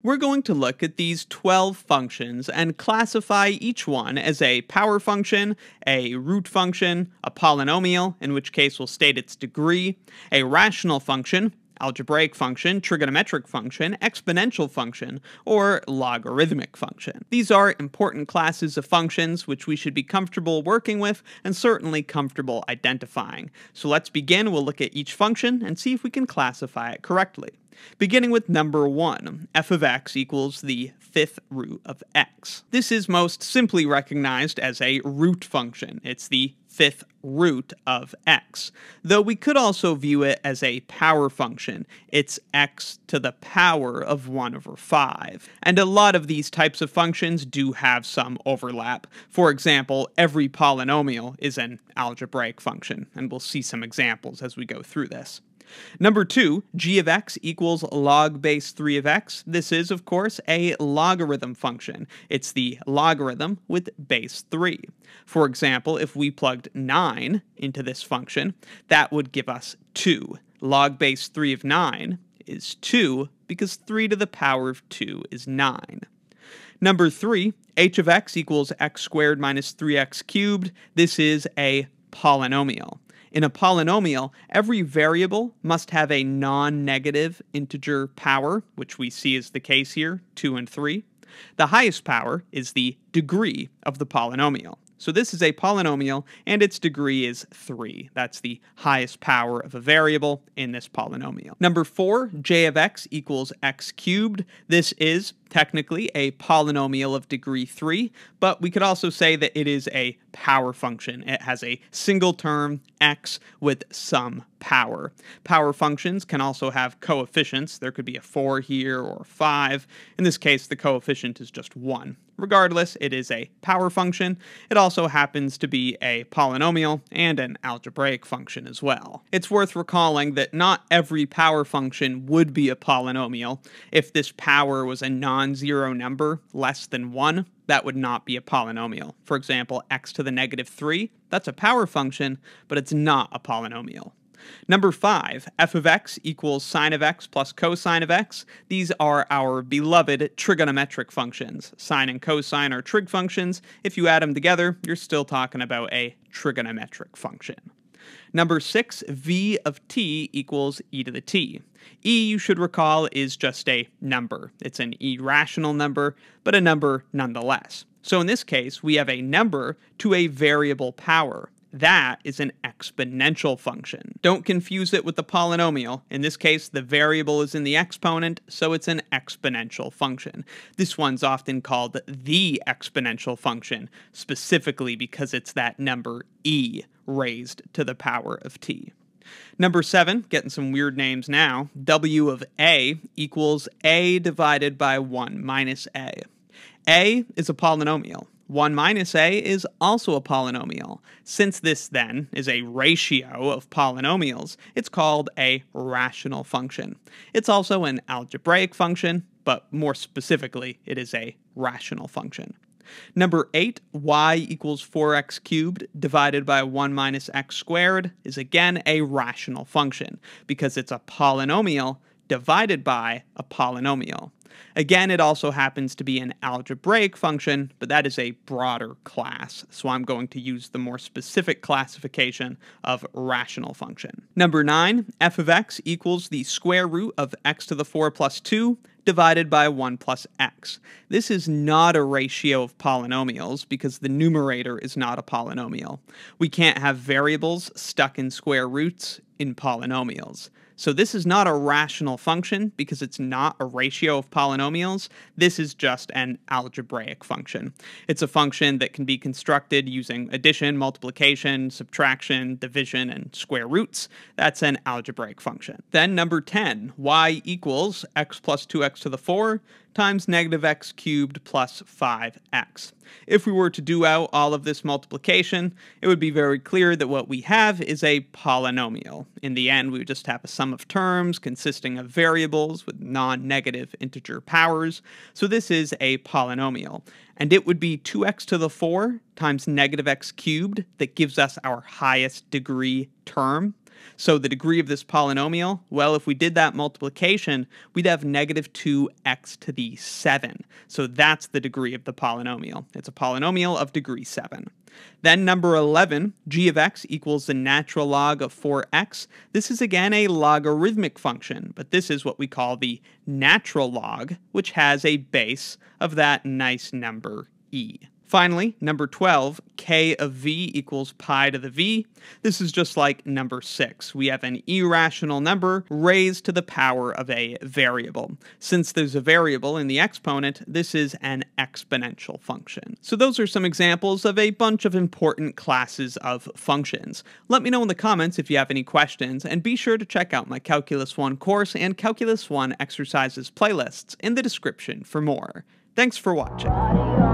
We're going to look at these 12 functions and classify each one as a power function, a root function, a polynomial, in which case we'll state its degree, a rational function, algebraic function, trigonometric function, exponential function, or logarithmic function. These are important classes of functions which we should be comfortable working with and certainly comfortable identifying. So let's begin. We'll look at each function and see if we can classify it correctly. Beginning with number 1, f of x equals the fifth root of x. This is most simply recognized as a root function. It's the fifth root of x, though we could also view it as a power function. It's x to the power of 1 over 5. And a lot of these types of functions do have some overlap. For example, every polynomial is an algebraic function, and we'll see some examples as we go through this. Number two, g of x equals log base 3 of x. This is, of course, a logarithm function. It's the logarithm with base 3. For example, if we plugged 9 into this function, that would give us 2. Log base 3 of 9 is 2 because 3 to the power of 2 is 9. Number 3, h of x equals x squared minus 3x cubed. This is a polynomial. In a polynomial, every variable must have a non-negative integer power, which we see is the case here, 2 and 3. The highest power is the degree of the polynomial. So this is a polynomial, and its degree is 3. That's the highest power of a variable in this polynomial. Number 4, j of x equals x cubed. This is technically a polynomial of degree 3, but we could also say that it is a power function. It has a single term x with some power. Power functions can also have coefficients. There could be a 4 here or 5. In this case, the coefficient is just 1. Regardless, it is a power function. It also happens to be a polynomial and an algebraic function as well. It's worth recalling that not every power function would be a polynomial. If this power was a non-zero number, less than 1, that would not be a polynomial. For example, x to the negative 3, that's a power function, but it's not a polynomial. Number five, f of x equals sine of x plus cosine of x. These are our beloved trigonometric functions. Sine and cosine are trig functions. If you add them together, you're still talking about a trigonometric function. Number six, v of t equals e to the t. e, you should recall, is just a number. It's an irrational number, but a number nonetheless. So in this case, we have a number to a variable power. That is an exponential function. Don't confuse it with the polynomial. In this case, the variable is in the exponent, so it's an exponential function. This one's often called the exponential function, specifically because it's that number e raised to the power of t. Number seven, getting some weird names now, w of a equals a divided by 1 minus a. a is a polynomial. 1 minus a is also a polynomial. Since this then is a ratio of polynomials, it's called a rational function. It's also an algebraic function, but more specifically, it is a rational function. Number 8, y equals 4x cubed divided by 1 minus x squared is again a rational function because it's a polynomial divided by a polynomial. Again, it also happens to be an algebraic function, but that is a broader class, so I'm going to use the more specific classification of rational function. Number 9, f of x equals the square root of x to the 4 plus 2 divided by 1 plus x. This is not a ratio of polynomials because the numerator is not a polynomial. We can't have variables stuck in square roots in polynomials. So this is not a rational function because it's not a ratio of polynomials. This is just an algebraic function. It's a function that can be constructed using addition, multiplication, subtraction, division, and square roots. That's an algebraic function. Then number 10, y equals x plus 2x to the 4 times negative x cubed plus 5x. If we were to do out all of this multiplication, it would be very clear that what we have is a polynomial. In the end, we would just have a sum of terms consisting of variables with non-negative integer powers, so this is a polynomial. And it would be 2x to the 4 times negative x cubed that gives us our highest degree term. So the degree of this polynomial, well, if we did that multiplication, we'd have negative 2x to the 7. So that's the degree of the polynomial. It's a polynomial of degree 7. Then number 11, g of x equals the natural log of 4x. This is again a logarithmic function, but this is what we call the natural log, which has a base of that nice number e. Finally, number 12, k of v equals pi to the v. This is just like number 6. We have an irrational number raised to the power of a variable. Since there's a variable in the exponent, this is an exponential function. So those are some examples of a bunch of important classes of functions. Let me know in the comments if you have any questions, and be sure to check out my Calculus 1 course and Calculus 1 exercises playlists in the description for more. Thanks for watching.